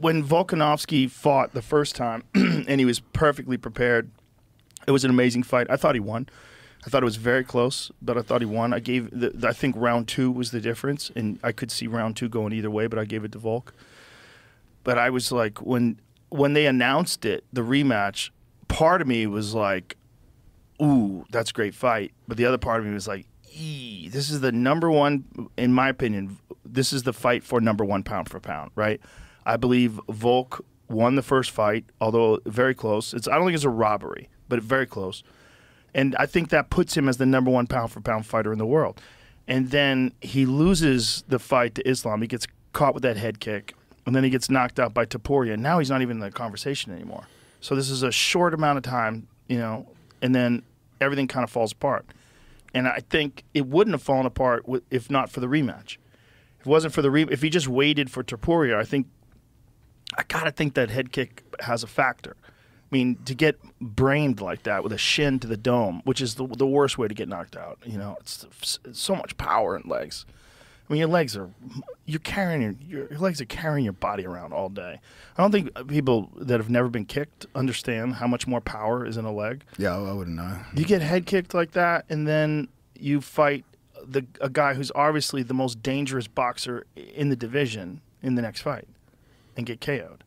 when Volkanovski fought the first time, and he was perfectly prepared. It was an amazing fight. I thought he won. I thought it was very close, but I thought he won. I gave. The, the- I think round two was the difference, and I could see round two going either way, but I gave it to Volk. But I was like, when when they announced it, the rematch, part of me was like, "Ooh, that's a great fight," but the other part of me was like, "Ee, this is the number one, in my opinion, this is the fight for number one pound for pound, right?" I believe Volk won the first fight, although very close. It's I don't think it's a robbery, but very close. And I think that puts him as the number one pound for pound fighter in the world. And then he loses the fight to Islam. He gets caught with that head kick, and then he gets knocked out by Topuria. And now he's not even in the conversation anymore. So this is a short amount of time, you know, and then everything kind of falls apart. And I think it wouldn't have fallen apart if not for the rematch. If it wasn't for the re- if he just waited for Topuria, I think I gotta think that head kick has a factor. I mean, to get brained like that with a shin to the dome, which is the, the worst way to get knocked out. You know, it's, it's so much power in legs. I mean, your legs are you're carrying your, your legs are carrying your body around all day. I don't think people that have never been kicked understand how much more power is in a leg. Yeah, I I wouldn't know. You get head kicked like that, and then you fight the a guy who's obviously the most dangerous boxer in the division in the next fight, and get KO'd.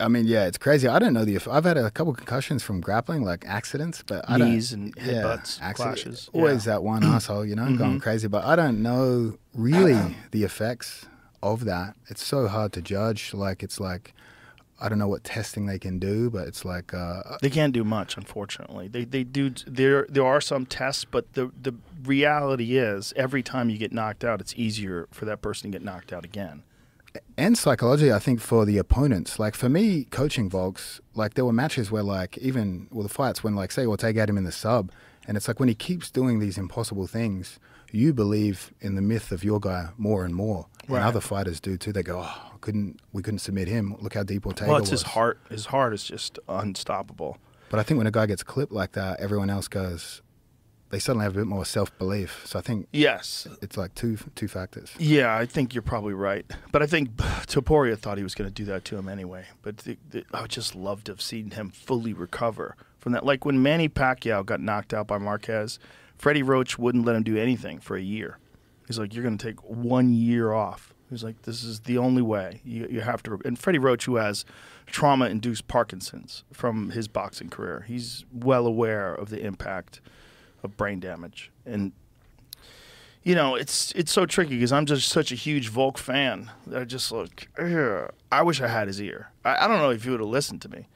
I mean, yeah, it's crazy. I don't know the. I've had a couple concussions from grappling, like accidents, but I don't. Knees and headbutts, clashes. Always Yeah. that one asshole, you know, going crazy. But I don't know really the effects of that. It's so hard to judge. Like it's like, I don't know what testing they can do, but it's like, uh, They can't do much, unfortunately. They they do there there are some tests, but the the reality is every time you get knocked out, it's easier for that person to get knocked out again. And psychology, I think, for the opponents. Like for me, coaching Volks, like there were matches where, like, even well, the fights when, like, say, Ortega had him in the sub, and it's like when he keeps doing these impossible things, you believe in the myth of your guy more and more. Right. And other fighters do too. They go, oh, couldn't we couldn't submit him? Look how deep Ortega well, it's was. his heart. His heart is just unstoppable. But I think when a guy gets clipped like that, everyone else goes. They suddenly have a bit more self belief. So I think Yes. it's like two two factors. Yeah, I think you're probably right. But I think Topuria thought he was going to do that to him anyway. But the, the, I would just love to have seen him fully recover from that. Like when Manny Pacquiao got knocked out by Marquez, Freddie Roach wouldn't let him do anything for a year. He's like, "You're going to take one year off." He's like, "This is the only way. You, you have to." And Freddie Roach, who has trauma-induced Parkinson's from his boxing career, he's well aware of the impact of brain damage and you know, it's it's so tricky because I'm just such a huge Volk fan that I just look. I wish I had his ear. I, I don't know if he would have listened to me,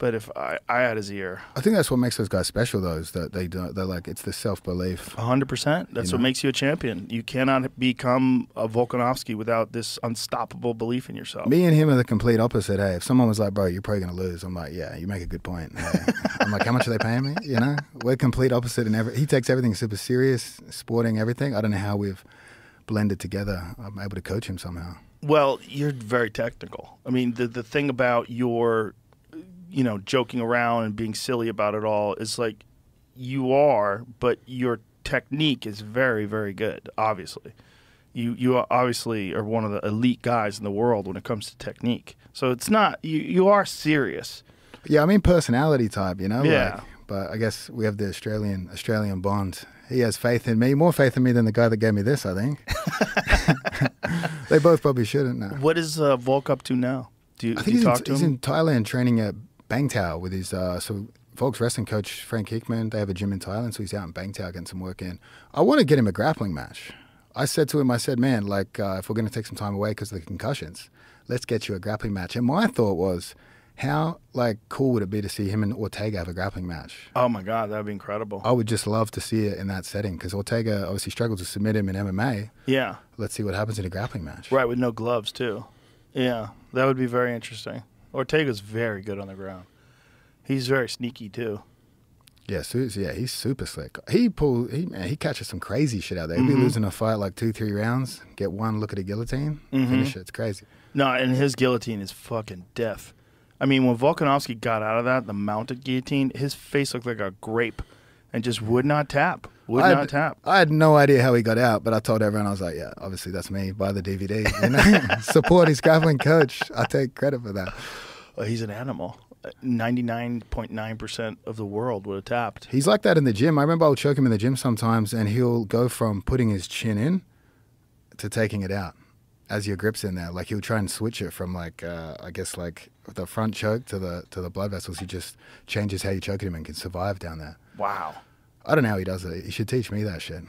but if I, I had his ear, I think that's what makes those guys special, though, is that they don't, they're like it's the self belief. 100%, that's You what know? makes you a champion. You cannot become a Volkanovski without this unstoppable belief in yourself. Me and him are the complete opposite. Hey, if someone was like, "Bro, you're probably gonna lose," I'm like, "Yeah, you make a good point." Hey. I'm like, "How much are they paying me?" You know, we're complete opposite in every. He takes everything super serious, sporting everything. I don't know how we've blended together. I'm able to coach him somehow. Well, you're very technical. I mean, the the thing about your, you know, joking around and being silly about it all is like, you are, but your technique is very, very good. Obviously, you you are obviously are one of the elite guys in the world when it comes to technique. So it's not you. You are serious. Yeah, I mean personality type, you know. Yeah. Like, but I guess we have the Australian Australian bond. He has faith in me, more faith in me than the guy that gave me this. I think. they both probably shouldn't now. What is uh, Volk up to now? Do you, I do think you he's, in, talk to he's him? in Thailand training at Bangtao with his uh, so Volks wrestling coach Frank Hickman. They have a gym in Thailand, so he's out in Bangtao getting some work in. I want to get him a grappling match. I said to him, I said, man, like uh, if we're going to take some time away because of the concussions, let's get you a grappling match. And my thought was, how like cool would it be to see him and Ortega have a grappling match? oh my God, that'd be incredible. I would just love to see it in that setting because Ortega obviously struggled to submit him in MMA. Yeah. Let's see what happens in a grappling match. Right, with no gloves too. Yeah, that would be very interesting. Ortega's very good on the ground. He's very sneaky too. Yeah, yeah, he's super slick. He pull, he man, he catches some crazy shit out there. He'll Mm-hmm. be losing a fight like two, three rounds, get one look at a guillotine, Mm-hmm. finish it. It's crazy. No, and his guillotine is fucking death. I mean, when Volkanovski got out of that, the mounted guillotine, his face looked like a grape, and just would not tap. Would I not had- tap. I had no idea how he got out, but I told everyone I was like, "Yeah, obviously that's me. Buy the DVD. You know? Support his grappling coach. I take credit for that. Uh, he's an animal. Ninety nine point nine percent of the world would have tapped. He's like that in the gym. I remember I'll choke him in the gym sometimes, and he'll go from putting his chin in to taking it out as your grip's in there. Like he'll try and switch it from like uh, I guess like the front choke to the to the blood vessels. He just changes how you choke him and can survive down there. Wow. I don't know how he does it. He should teach me that shit.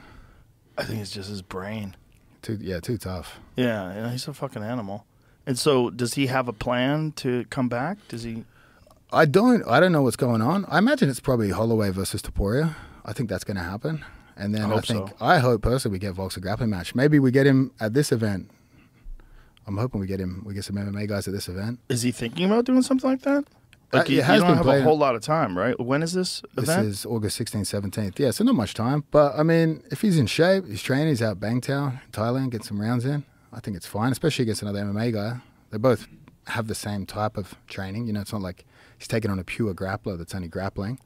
I think it's just his brain. Too yeah, too tough. Yeah, yeah, he's a fucking animal. And so, does he have a plan to come back? Does he? I don't I don't know what's going on. I imagine it's probably Holloway versus Topuria. I think that's going to happen. And then I I, think so. I hope personally we get Volks a grappling match. Maybe we get him at this event. I'm hoping we get him. We get some MMA guys at this event. Is he thinking about doing something like that? Like Uh, you, it has you don't been have a whole lot of time, right? When is this This is August 16th, 17th. Yeah, so not much time. But I mean, if he's in shape, he's training, he's out Bangtao, in Thailand, get some rounds in. I think it's fine, especially against another MMA guy. They both have the same type of training. You know, it's not like he's taking on a pure grappler that's only grappling.